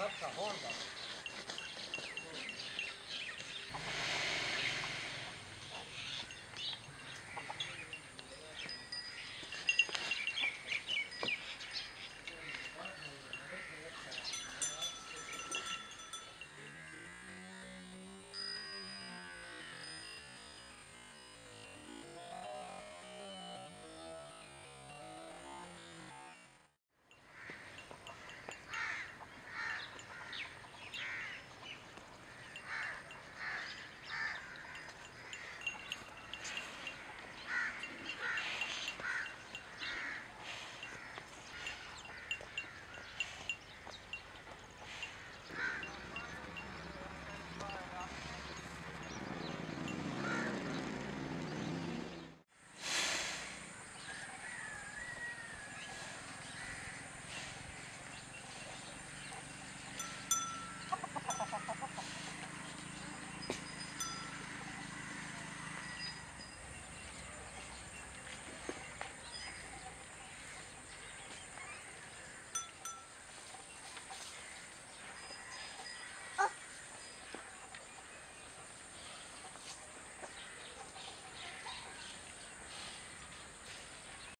Sabe, essa roda?